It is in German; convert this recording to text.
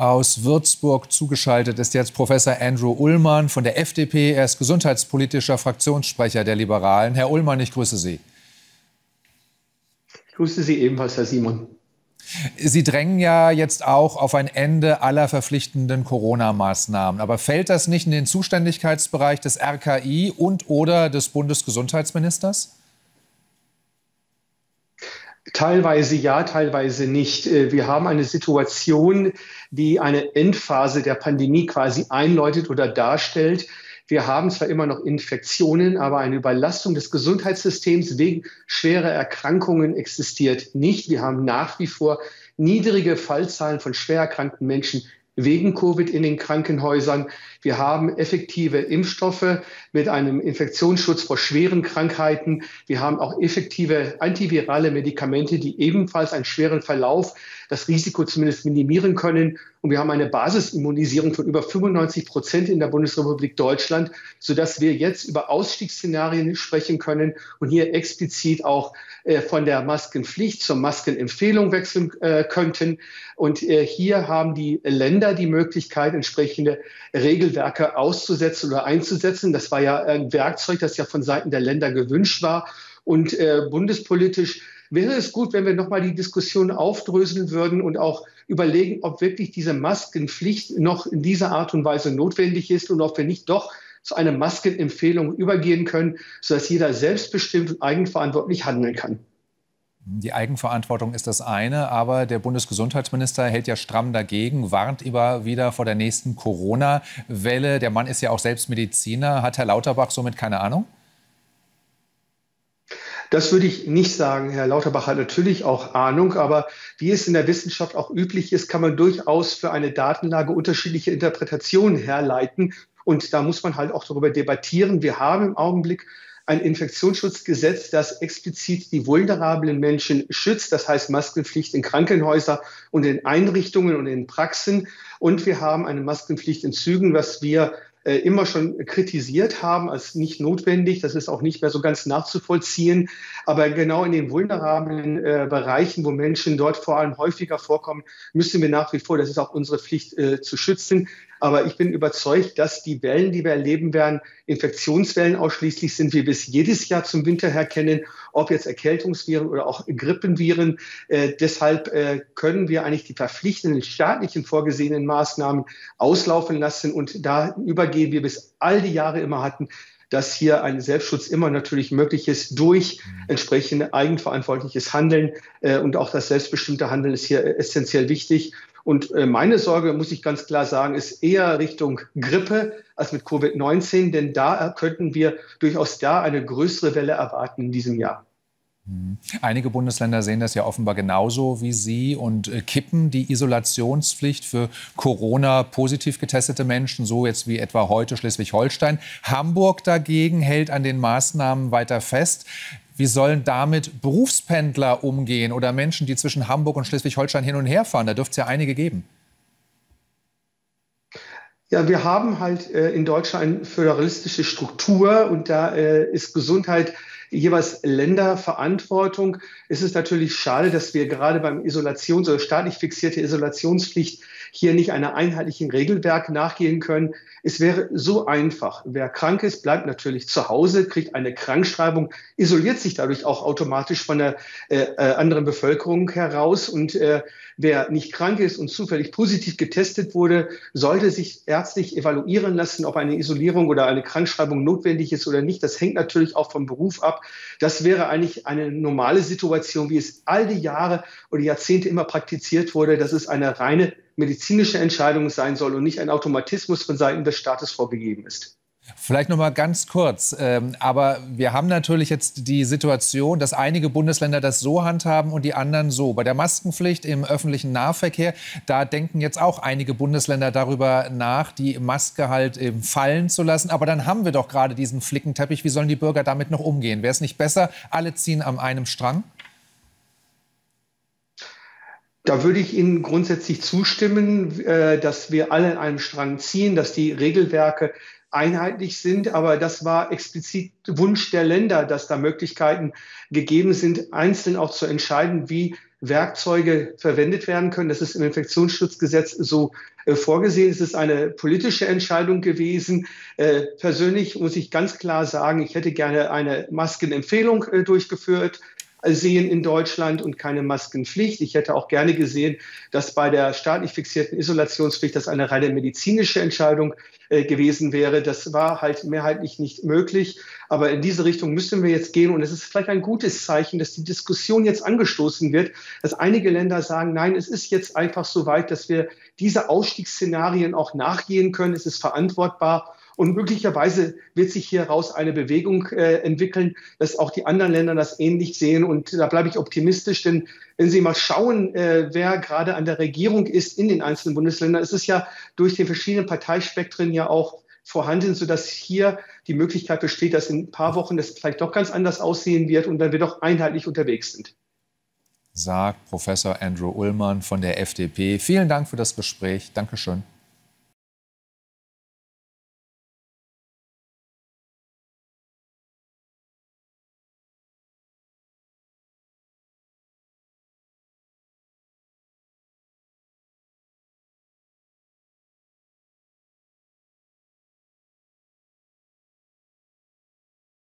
Aus Würzburg zugeschaltet ist jetzt Professor Andrew Ullmann von der FDP. Er ist gesundheitspolitischer Fraktionssprecher der Liberalen. Herr Ullmann, ich grüße Sie. Ich grüße Sie ebenfalls, Herr Simon. Sie drängen ja jetzt auch auf ein Ende aller verpflichtenden Corona-Maßnahmen. Aber fällt das nicht in den Zuständigkeitsbereich des RKI und oder des Bundesgesundheitsministers? Teilweise ja, teilweise nicht. Äh, wir haben eine Situation, die eine Endphase der Pandemie quasi einläutet oder darstellt. Wir haben zwar immer noch Infektionen, aber eine Überlastung des Gesundheitssystems wegen schwerer Erkrankungen existiert nicht. Wir haben nach wie vor niedrige Fallzahlen von schwer erkrankten Menschen wegen Covid in den Krankenhäusern. Wir haben effektive Impfstoffe mit einem Infektionsschutz vor schweren Krankheiten. Wir haben auch effektive antivirale Medikamente, die ebenfalls einen schweren Verlauf, das Risiko zumindest minimieren können. Und wir haben eine Basisimmunisierung von über 95 Prozent in der Bundesrepublik Deutschland, sodass wir jetzt über Ausstiegsszenarien sprechen können und hier explizit auch äh, von der Maskenpflicht zur Maskenempfehlung wechseln äh, könnten. Und äh, hier haben die Länder die Möglichkeit, entsprechende Regelwerke auszusetzen oder einzusetzen. Das war ja ein Werkzeug, das ja von Seiten der Länder gewünscht war. Und äh, bundespolitisch wäre es gut, wenn wir nochmal die Diskussion aufdröseln würden und auch überlegen, ob wirklich diese Maskenpflicht noch in dieser Art und Weise notwendig ist und ob wir nicht doch zu einer Maskenempfehlung übergehen können, sodass jeder selbstbestimmt und eigenverantwortlich handeln kann. Die Eigenverantwortung ist das eine, aber der Bundesgesundheitsminister hält ja stramm dagegen, warnt immer wieder vor der nächsten Corona-Welle. Der Mann ist ja auch selbst Mediziner. Hat Herr Lauterbach somit keine Ahnung? Das würde ich nicht sagen. Herr Lauterbach hat natürlich auch Ahnung, aber wie es in der Wissenschaft auch üblich ist, kann man durchaus für eine Datenlage unterschiedliche Interpretationen herleiten. Und da muss man halt auch darüber debattieren. Wir haben im Augenblick ein Infektionsschutzgesetz, das explizit die vulnerablen Menschen schützt. Das heißt Maskenpflicht in Krankenhäusern und in Einrichtungen und in Praxen. Und wir haben eine Maskenpflicht in Zügen, was wir äh, immer schon kritisiert haben als nicht notwendig. Das ist auch nicht mehr so ganz nachzuvollziehen. Aber genau in den vulnerablen äh, Bereichen, wo Menschen dort vor allem häufiger vorkommen, müssen wir nach wie vor, das ist auch unsere Pflicht, äh, zu schützen. Aber ich bin überzeugt, dass die Wellen, die wir erleben werden, Infektionswellen ausschließlich sind, wie wir es jedes Jahr zum Winter her kennen, ob jetzt Erkältungsviren oder auch Grippenviren. Äh, deshalb äh, können wir eigentlich die verpflichtenden staatlichen vorgesehenen Maßnahmen auslaufen lassen und da übergehen wir bis all die Jahre immer hatten, dass hier ein Selbstschutz immer natürlich möglich ist durch entsprechend eigenverantwortliches Handeln. Äh, und auch das selbstbestimmte Handeln ist hier essentiell wichtig. Und äh, meine Sorge, muss ich ganz klar sagen, ist eher Richtung Grippe als mit Covid-19, denn da könnten wir durchaus da eine größere Welle erwarten in diesem Jahr. Mhm. Einige Bundesländer sehen das ja offenbar genauso wie Sie und äh, kippen die Isolationspflicht für Corona positiv getestete Menschen, so jetzt wie etwa heute Schleswig-Holstein. Hamburg dagegen hält an den Maßnahmen weiter fest. Wie sollen damit Berufspendler umgehen oder Menschen, die zwischen Hamburg und Schleswig-Holstein hin und her fahren? Da dürfte es ja einige geben. Ja, wir haben halt äh, in Deutschland eine föderalistische Struktur und da äh, ist Gesundheit jeweils Länderverantwortung. Es ist natürlich schade, dass wir gerade beim Isolations- oder staatlich fixierte Isolationspflicht hier nicht einer einheitlichen Regelwerk nachgehen können. Es wäre so einfach. Wer krank ist, bleibt natürlich zu Hause, kriegt eine Krankschreibung, isoliert sich dadurch auch automatisch von der äh, äh, anderen Bevölkerung heraus. Und äh, wer nicht krank ist und zufällig positiv getestet wurde, sollte sich ärztlich evaluieren lassen, ob eine Isolierung oder eine Krankschreibung notwendig ist oder nicht. Das hängt natürlich auch vom Beruf ab. Das wäre eigentlich eine normale Situation, wie es all die Jahre oder Jahrzehnte immer praktiziert wurde. Das ist eine reine medizinische Entscheidung sein soll und nicht ein Automatismus von Seiten des Staates vorgegeben ist. Vielleicht noch mal ganz kurz. Ähm, aber wir haben natürlich jetzt die Situation, dass einige Bundesländer das so handhaben und die anderen so. Bei der Maskenpflicht im öffentlichen Nahverkehr, da denken jetzt auch einige Bundesländer darüber nach, die Maske halt eben fallen zu lassen. Aber dann haben wir doch gerade diesen Flickenteppich. Wie sollen die Bürger damit noch umgehen? Wäre es nicht besser, alle ziehen am einem Strang? Da würde ich Ihnen grundsätzlich zustimmen, äh, dass wir alle an einem Strang ziehen, dass die Regelwerke einheitlich sind. Aber das war explizit Wunsch der Länder, dass da Möglichkeiten gegeben sind, einzeln auch zu entscheiden, wie Werkzeuge verwendet werden können. Das ist im Infektionsschutzgesetz so äh, vorgesehen. Es ist eine politische Entscheidung gewesen. Äh, persönlich muss ich ganz klar sagen, ich hätte gerne eine Maskenempfehlung durchgeführt sehen in Deutschland und keine Maskenpflicht. Ich hätte auch gerne gesehen, dass bei der staatlich fixierten Isolationspflicht das eine reine medizinische Entscheidung äh, gewesen wäre. Das war halt mehrheitlich nicht möglich. Aber in diese Richtung müssen wir jetzt gehen. Und es ist vielleicht ein gutes Zeichen, dass die Diskussion jetzt angestoßen wird, dass einige Länder sagen, nein, es ist jetzt einfach so weit, dass wir diese Ausstiegsszenarien auch nachgehen können. Es ist verantwortbar. Und möglicherweise wird sich hieraus eine Bewegung äh, entwickeln, dass auch die anderen Länder das ähnlich sehen. Und da bleibe ich optimistisch, denn wenn Sie mal schauen, äh, wer gerade an der Regierung ist in den einzelnen Bundesländern, ist es ja durch den verschiedenen Parteispektren ja auch vorhanden, sodass hier die Möglichkeit besteht, dass in ein paar Wochen das vielleicht doch ganz anders aussehen wird und dann wir doch einheitlich unterwegs sind. Sagt Professor Andrew Ullmann von der FDP. Vielen Dank für das Gespräch. Dankeschön.